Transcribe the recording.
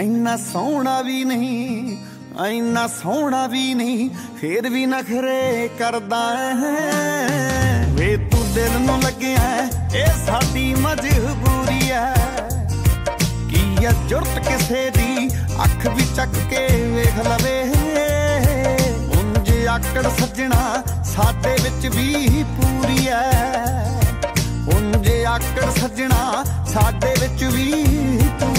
ਇੰਨਾ ਸੋਹਣਾ ਵੀ ਨਹੀਂ, ਇੰਨਾ ਸੋਹਣਾ ਵੀ ਨਹੀਂ, ਫੇਰ ਵੀ ਨਖਰੇ ਕਰਦਾ ਹੈ। ਵੇ ਤੂੰ ਦਿਲ ਨੂੰ ਲੱਗਿਆ ਇਹ ਸਾਡੀ ਮਜਬੂਰੀ ਹੈ। ਕੀ ਇਹ ਜੁਰਤ ਕਿਸੇ ਦੀ, ਅੱਖ ਵੀ ਚੱਕ ਕੇ ਵੇਖ ਲਵੇ। ਉਂਝ ਆਕੜ ਸੱਜਣਾ ਸਾਡੇ ਵਿੱਚ ਵੀ ਪੂਰੀ ਆਕੜ ਸੱਜਣਾ ਸਾਡੇ ਵਿੱਚ ਵੀ ਪੂਰੀ